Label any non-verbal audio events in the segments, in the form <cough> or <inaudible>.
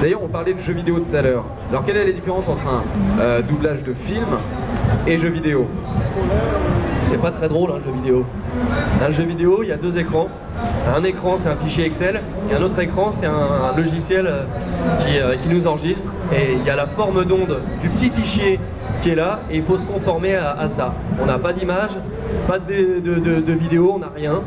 D'ailleurs, on parlait de jeux vidéo tout à l'heure. Alors, quelle est la différence entre un euh, doublage de film et jeu vidéo? C'est pas très drôle un jeu vidéo. Un jeu vidéo, il y a deux écrans. Un écran, c'est un fichier Excel, et un autre écran, c'est un, logiciel euh, qui, euh, qui nous enregistre. Et il y a la forme d'onde du petit fichier qui est là, et il faut se conformer à, ça. On n'a pas d'image, pas de vidéo, on n'a rien.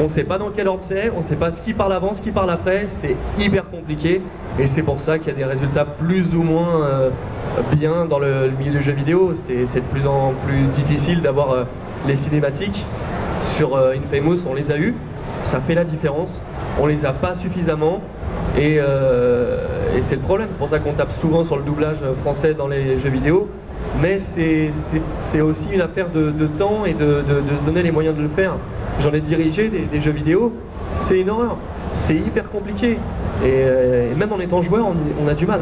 On ne sait pas dans quel ordre c'est, on ne sait pas ce qui parle avant, ce qui parle après, c'est hyper compliqué et c'est pour ça qu'il y a des résultats plus ou moins euh, bien dans le, milieu du jeu vidéo. C'est de plus en plus difficile d'avoir euh, les cinématiques. Sur euh, Infamous, on les a eu, ça fait la différence. On les a pas suffisamment et c'est le problème. C'est pour ça qu'on tape souvent sur le doublage français dans les jeux vidéo. Mais c'est- aussi une affaire de, de temps et de, de- de se donner les moyens de le faire. J'en ai dirigé des, des jeux vidéo, c'est une horreur, c'est hyper compliqué. Et, euh, et même en étant joueur, on, on a du mal.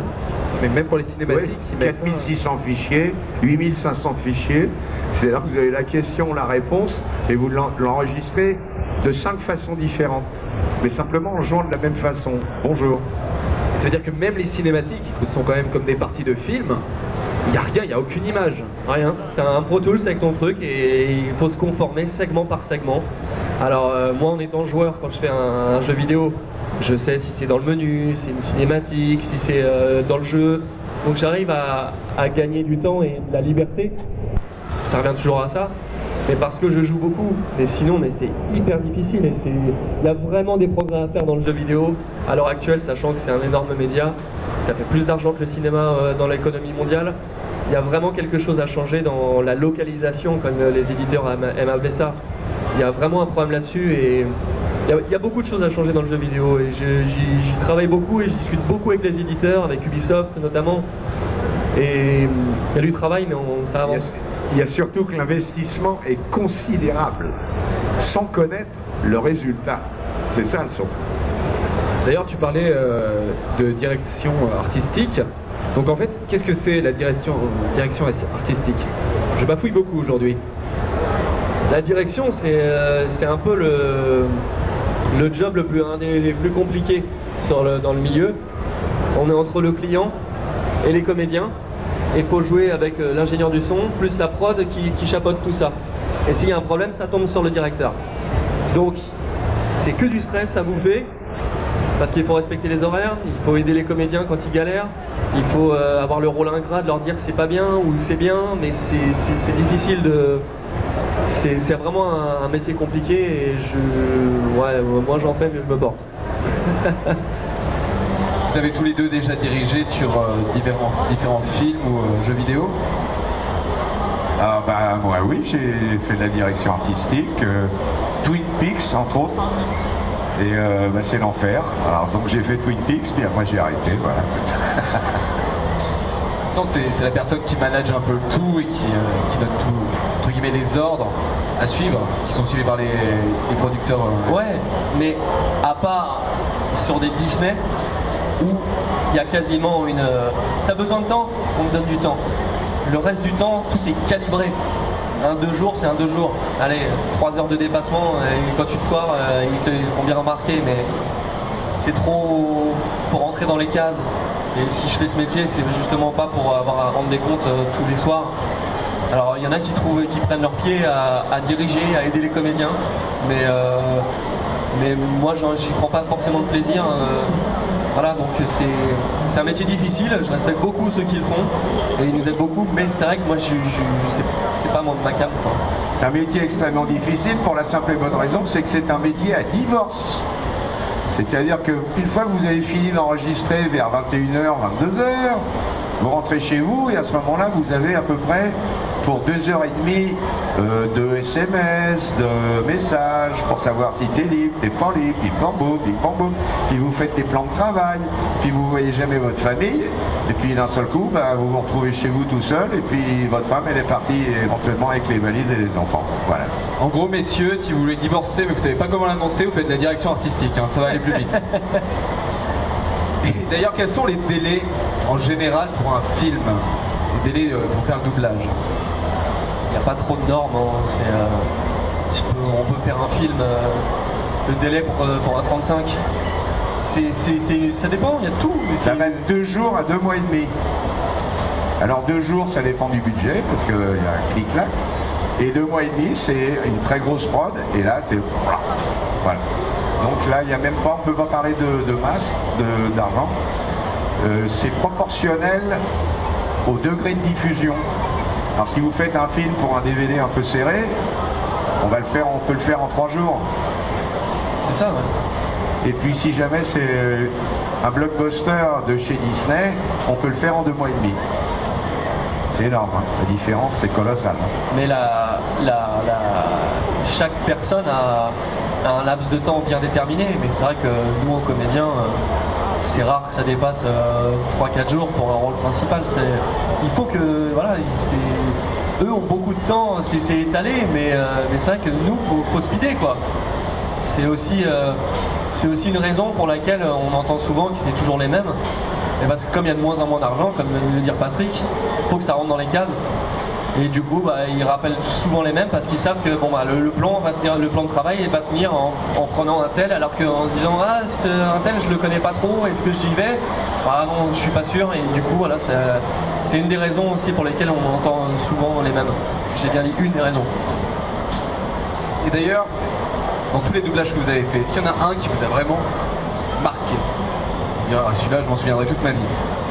Mais même pour les cinématiques, ils mettent pas- 4600 fichiers, 8500 fichiers. C'est-à-dire que vous avez la question, la réponse, et vous l'en- l'enregistrez de cinq façons différentes. Mais simplement en jouant de la même façon. Bonjour. Ça veut dire que même les cinématiques, qui sont quand même comme des parties de film, il n'y a rien, il n'y a aucune image. Rien. T'as un Pro Tools avec ton truc et il faut se conformer segment par segment. Alors euh, moi en étant joueur, quand je fais un, jeu vidéo, je sais si c'est dans le menu, si c'est une cinématique, si c'est euh, dans le jeu. Donc j'arrive à gagner du temps et de la liberté. Ça revient toujours à ça. Mais parce que je joue beaucoup. Mais sinon, mais c'est hyper difficile. Et il y a vraiment des progrès à faire dans le jeu vidéo à l'heure actuelle, sachant que c'est un énorme média. Ça fait plus d'argent que le cinéma euh, dans l'économie mondiale. Il y a vraiment quelque chose à changer dans la localisation, comme euh, les éditeurs aiment appeler ça. Il y a vraiment un problème là-dessus et il y, a, beaucoup de choses à changer dans le jeu vidéo. Et j'y travaille beaucoup et je discute beaucoup avec les éditeurs, avec Ubisoft notamment. Et il y a du travail, mais ça avance. Il y a surtout que l'investissement est considérable, sans connaître le résultat. C'est ça surtout. D'ailleurs, tu parlais euh, de direction euh, artistique. Donc en fait, qu'est-ce que c'est la direction, direction artistique? Je bafouille beaucoup aujourd'hui. La direction, c'est euh, c'est un peu le, le job le plus, un des, des plus compliqués sur le- dans le milieu. On est entre le client et les comédiens. Il faut jouer avec euh, l'ingénieur du son, plus la prod qui, chapeaute tout ça. Et s'il y a un problème, ça tombe sur le directeur. Donc, c'est que du stress à bouffer. Parce qu'il faut respecter les horaires, il faut aider les comédiens quand ils galèrent, il faut euh, avoir le rôle ingrat de leur dire c'est pas bien ou c'est bien, mais c'est- difficile de, c'est vraiment un, métier compliqué et je, ouais, moi j'en fais, mais je me porte. <laughs> Vous avez tous les deux déjà dirigé sur euh, différents, différents films ou euh, jeux vidéo Ah bah moi oui, j'ai fait de la direction artistique, euh, Twin Peaks entre autres. Et euh, bah, c'est l'enfer. Alors donc j'ai fait Twin Peaks, puis après j'ai arrêté. Voilà. <laughs> C'est la personne qui manage un peu le tout et qui, euh, qui donne tout, entre guillemets, les ordres à suivre, qui sont suivis par les, les producteurs. euh. Ouais, mais à part sur des Disney il y a quasiment une. euh, T'as besoin de temps On te donne du temps. Le reste du temps, tout est calibré. Un deux jours, c'est un deux jours. Allez, trois heures de dépassement, et quand tu te foires, ils te font bien remarquer, mais c'est trop. faut rentrer dans les cases. Et si je fais ce métier, c'est justement pas pour avoir à rendre des comptes euh, tous les soirs. Alors il y en a qui trouvent, qui prennent leur pied à, diriger, à aider les comédiens, mais, euh, mais moi prends pas forcément de plaisir. euh, voilà, donc c'est un métier difficile, je respecte beaucoup ceux qui le font, et ils nous aident beaucoup, mais c'est vrai que moi je, je, c'est- pas mon, ma cam. C'est un métier extrêmement difficile pour la simple et bonne raison, c'est que c'est un métier à divorce. C'est-à-dire qu'une fois que vous avez fini d'enregistrer vers 21h, 22h, vous rentrez chez vous et à ce moment-là, vous avez à peu près pour deux heures et demie euh, de SMS, de messages pour savoir si t'es libre, t'es pas libre, bim bam boum, bim bam boum. Puis vous faites des plans de travail, puis vous voyez jamais votre famille, et puis d'un seul coup, bah, vous vous retrouvez chez vous tout seul, et puis votre femme, elle est partie éventuellement avec les valises et les enfants. Voilà. En gros, messieurs, si vous voulez divorcer mais que vous savez pas comment l'annoncer, vous faites de la direction artistique, hein, ça va aller plus vite. <laughs> Et <coughs> D'ailleurs, quels sont les délais en général pour un film? Les délais euh, pour faire le doublage? Il n'y a pas trop de normes, hein, c'est, euh, peux- on peut faire un film, euh, le délai pour, euh, pour un 35, c'est, c'est- c'est- ça dépend, il y a tout. mais Ça va être deux jours à deux mois et demi. Alors deux jours, ça dépend du budget, parce qu'il y a un clic-clac. Et deux mois et demi, c'est une très grosse prod, et là, c'est... Voilà. Donc là, il n'y a même pas, on ne peut pas parler de, de masse, d'argent. Euh, c'est proportionnel au degré de diffusion. Alors si vous faites un film pour un DVD un peu serré, on, va le faire, on peut le faire en trois jours. c'est ça, ouais. Et puis si jamais c'est euh, un blockbuster de chez Disney, on peut le faire en deux mois et demi. C'est énorme, hein. la différence c'est colossal. hein. Mais la, la- la- chaque personne a un laps de temps bien déterminé. Mais c'est vrai que nous, en comédiens, euh, c'est rare que ça dépasse 3-4 jours pour un rôle principal. Il faut que. Voilà, eux ont beaucoup de temps, c'est étalé, mais, euh, mais c'est vrai que nous, faut, faut speeder quoi. C'est aussi, euh, aussi une raison pour laquelle on entend souvent que c'est toujours les mêmes. Et parce que comme il y a de moins en moins d'argent, comme le dire Patrick, il faut que ça rentre dans les cases. Et du coup, bah, ils rappellent souvent les mêmes parce qu'ils savent que bon, bah, le, plan va tenir, le plan de travail va tenir en, en prenant un tel, alors qu'en se disant ah un tel je le connais pas trop, est-ce que j'y vais? Ah non, je suis pas sûr. Et du coup, voilà, c'est une des raisons aussi pour lesquelles on entend souvent les mêmes. J'ai bien dit une des raisons. Et d'ailleurs, dans tous les doublages que vous avez fait, est-ce qu'il y en a un qui vous a vraiment marqué? Ah, celui-là, je m'en souviendrai toute ma vie.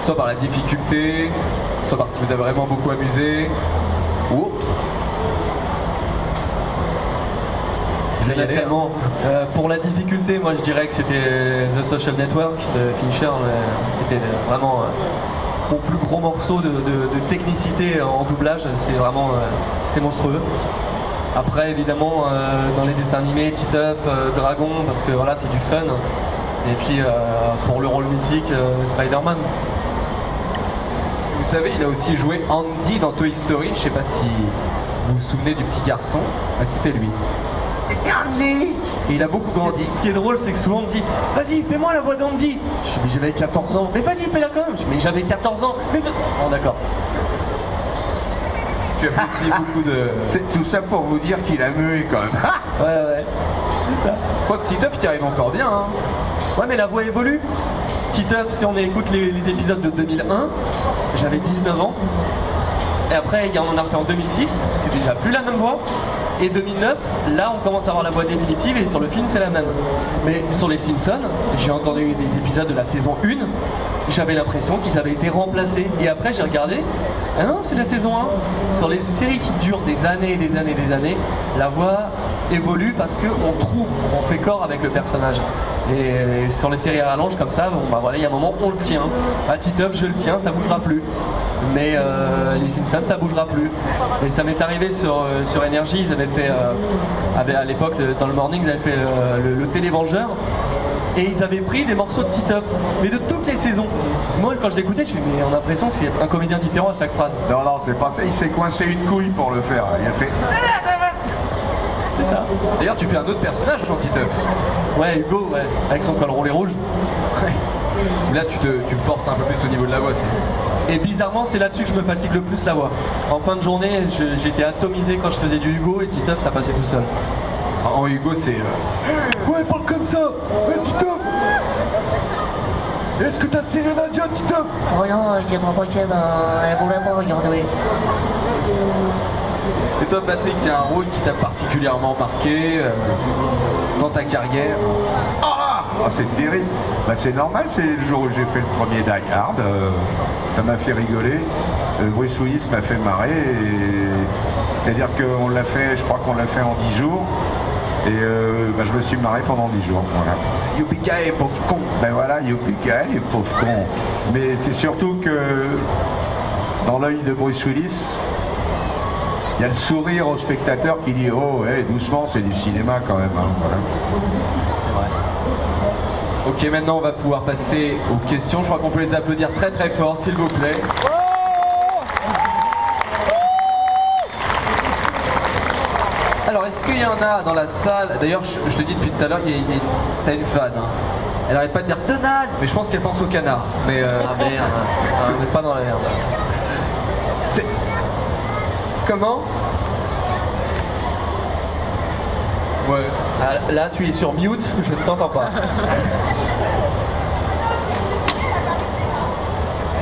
Soit par la difficulté, soit parce qu'il vous a vraiment beaucoup amusé, Je vais y hein. Euh, pour la difficulté, moi je dirais que c'était The Social Network de Fincher, euh, qui était vraiment euh, mon plus gros morceau de, de- de technicité en doublage. C'est vraiment, euh, c'était monstrueux. Après, évidemment, euh, dans les dessins animés, Titeuf, euh, Dragon, parce que voilà, c'est du fun. Et puis euh, pour le rôle mythique, euh, Spider-Man. Vous savez, il a aussi joué Andy dans Toy Story. Je sais pas si vous vous souvenez du petit garçon. Ah, c'était lui. C'était Andy Et il a beaucoup grandi. Ce qui est drôle, c'est que souvent on me dit Vas-y, fais-moi la voix d'Andy. Je dis Mais j'avais 14 ans. Mais vas-y, fais-la quand même. Je dis Mais j'avais 14 ans. Mais Bon, d'accord. Tu apprécies <laughs> beaucoup de. C'est tout ça pour vous dire qu'il a mué quand même. Ouais, ouais. C'est ça. Quoi que Titeuf qui arrive encore bien. Hein. Ouais, mais la voix évolue. Si on écoute les, épisodes de 2001, j'avais 19 ans. Et après, y en a refait en 2006, c'est déjà plus la même voix. Et 2009, là, on commence à avoir la voix définitive et sur le film, c'est la même. Mais sur les Simpsons, j'ai entendu des épisodes de la saison 1, j'avais l'impression qu'ils avaient été remplacés. Et après, j'ai regardé, ah non, c'est la saison 1. Sur les séries qui durent des années et des années et des années, la voix évolue parce qu'on trouve, on fait corps avec le personnage. Et sur les séries à rallonge comme ça, bon bah voilà, il y a un moment on le tient. À Titeuf, je le tiens, ça bougera plus. Mais euh, les Simpsons, ça bougera plus. Et ça m'est arrivé sur, euh, sur Énergie, ils avaient fait, euh, à l'époque, dans le morning, ils avaient fait euh, le, Télévengeur. Et ils avaient pris des morceaux de Titeuf, mais de toutes les saisons. Moi, quand je l'écoutais, je me mais on a l'impression que c'est un comédien différent à chaque phrase. Non, non, c'est pas ça. Il s'est coincé une couille pour le faire. Il a fait. C'est ça D'ailleurs, tu fais un autre personnage dans Titeuf. Ouais, Hugo, ouais, avec son col roulé rouge. Là, tu te, tu forces un peu plus au niveau de la voix. Et bizarrement, c'est là-dessus que je me fatigue le plus la voix. En fin de journée, j'étais atomisé quand je faisais du Hugo et Titeuf, ça passait tout seul. En Hugo, c'est. euh, Ouais, parle comme ça Ouais, Titeuf Est-ce que t'as serré Nadia, Titeuf? Oh non, c'est pas possible, euh, elle voulait pas aujourd'hui. Et toi, Patrick, il y a un rôle qui t'a particulièrement marqué euh, dans ta carrière. Ah, c'est terrible. Bah, c'est normal, c'est le jour où j'ai fait le premier Die Hard. euh, ça m'a fait rigoler. Euh, Bruce Willis m'a fait marrer. et- C'est-à-dire qu'on l'a fait, je crois qu'on l'a fait en 10 jours. Et euh, bah, je me suis marré pendant 10 jours. Voilà. Youpi pauvre con. Ben voilà, youpi pauvre con. Mais c'est surtout que dans l'œil de Bruce Willis, il y a le sourire au spectateur qui dit Oh, hey, doucement, c'est du cinéma quand même. hein, voilà. C'est vrai. Ok, maintenant on va pouvoir passer aux questions. Je crois qu'on peut les applaudir très très fort, s'il vous plaît. Alors, est-ce qu'il y en a dans la salle? D'ailleurs, je, je te dis depuis tout à l'heure, t'as une fan. hein. Elle arrête pas de dire Donald, mais je pense qu'elle pense au canard. Mais euh, Ah merde, Ah, on pas dans la merde. Comment Ouais. Ah, là, tu es sur mute, je ne t'entends pas. <laughs>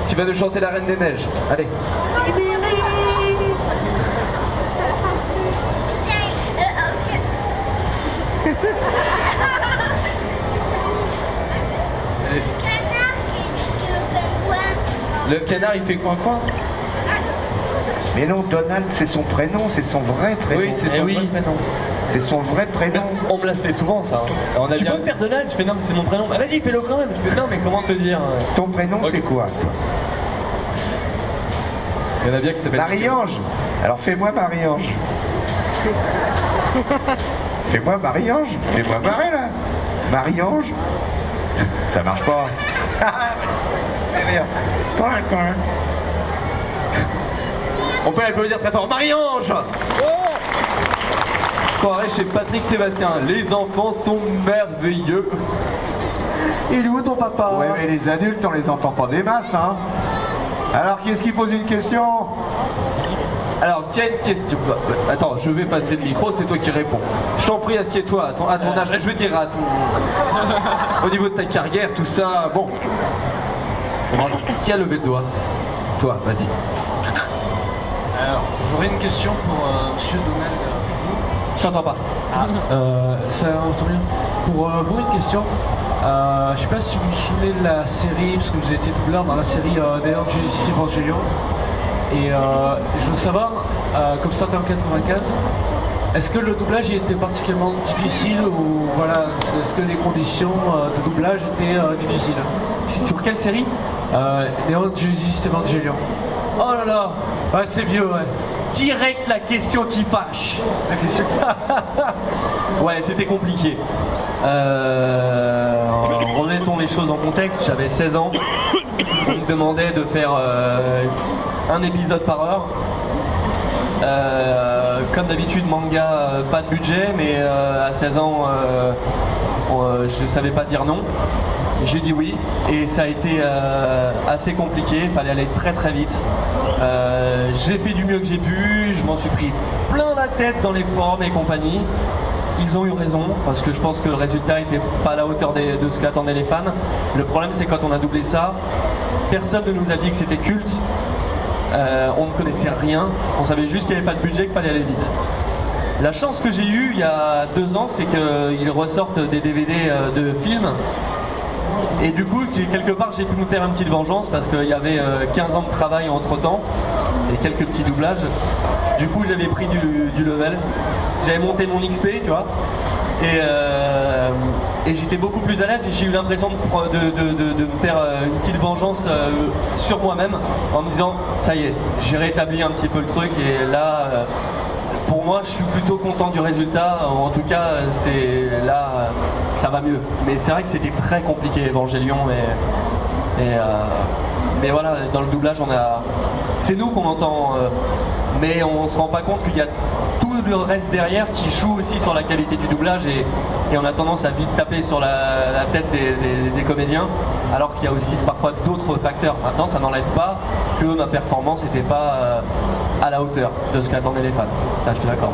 tu vas nous chanter la Reine des Neiges. Allez. <laughs> Le canard, il fait coin-coin mais non, Donald, c'est son prénom, c'est son vrai prénom. Oui, c'est Eh son oui. vrai prénom. C'est son vrai prénom. On me l'a fait souvent ça. hein. On a tu bien- peux me faire Donald Je fais non mais c'est mon prénom. Ah, vas-y fais-le quand même. Je fais non mais comment te dire euh, Ton prénom, c'est quoi, Il y en a bien qui s'appellent. Marie-Ange. Alors fais-moi Marie-Ange. <laughs> Fais-moi Marie-Ange. Fais-moi marrer, là. Marie-Ange. Ça marche pas. <laughs> <laughs> Mais rien. On peut l'applaudir très fort. Marie-Ange Soirée chez Patrick Sébastien. Les enfants sont merveilleux. Il est où ton papa? Ouais, mais les adultes, on les entend pas des masses, hein. Alors, qui est-ce qui pose une question? Alors, qui a une question Attends, je vais passer le micro, c'est toi qui réponds. Je t'en prie, assieds-toi à ton, à ton âge. Je veux dire, à ton. <laughs> Au niveau de ta carrière, tout ça. Bon. Bon, Qui a levé le doigt? Toi, vas-y. Alors, j'aurais une question pour euh, Monsieur Donald. Je t'entends pas. Euh, ça entend bien Pour euh, vous, une question. Euh, je sais pas si vous vous souvenez de la série, parce que vous étiez doubleur dans la série euh, Genesis Evangelion. Et euh, je veux savoir, euh, comme c'était en 95, est-ce que le doublage était particulièrement difficile ou voilà, est-ce que les conditions euh, de doublage étaient euh, difficiles? Sur quelle série? Euh, Neon Genesis Evangelion. Oh là là Ouais, c'est vieux, ouais. Direct la question qui fâche. La question. <laughs> Ouais, c'était compliqué. Euh, remettons les choses en contexte. J'avais 16 ans. On me demandait de faire euh, un épisode par heure. Euh, comme d'habitude, manga, pas de budget, mais à 16 ans, je savais pas dire non. J'ai dit oui et ça a été euh, assez compliqué, il fallait aller très très vite. Euh, j'ai fait du mieux que j'ai pu, je m'en suis pris plein la tête dans les formes et compagnie. Ils ont eu raison parce que je pense que le résultat n'était pas à la hauteur de ce qu'attendaient les fans. Le problème c'est quand on a doublé ça, personne ne nous a dit que c'était culte. Euh, on ne connaissait rien, on savait juste qu'il n'y avait pas de budget, qu'il fallait aller vite. La chance que j'ai eue il y a deux ans, c'est qu'ils ressortent des DVD de films. Et du coup, quelque part, j'ai pu me faire une petite vengeance parce qu'il y avait euh, 15 ans de travail entre temps et quelques petits doublages. Du coup, j'avais pris du, level. J'avais monté mon XP, tu vois. Et, euh, et j'étais beaucoup plus à l'aise et j'ai eu l'impression de, de- me faire euh, une petite vengeance euh, sur moi-même en me disant ça y est, j'ai rétabli un petit peu le truc et là, euh, pour moi, je suis plutôt content du résultat. En tout cas, c'est là, euh, ça va mieux. Mais c'est vrai que c'était très compliqué, Evangelion. Et, euh, mais voilà, dans le doublage, on a, c'est nous qu'on entend, euh, mais on se rend pas compte qu'il y a tout le reste derrière qui joue aussi sur la qualité du doublage et, on a tendance à vite taper sur la, tête des comédiens, alors qu'il y a aussi parfois d'autres facteurs. Maintenant, ça n'enlève pas que ma performance n'était pas euh, à la hauteur de ce qu'attendaient les fans. Ça, je suis d'accord.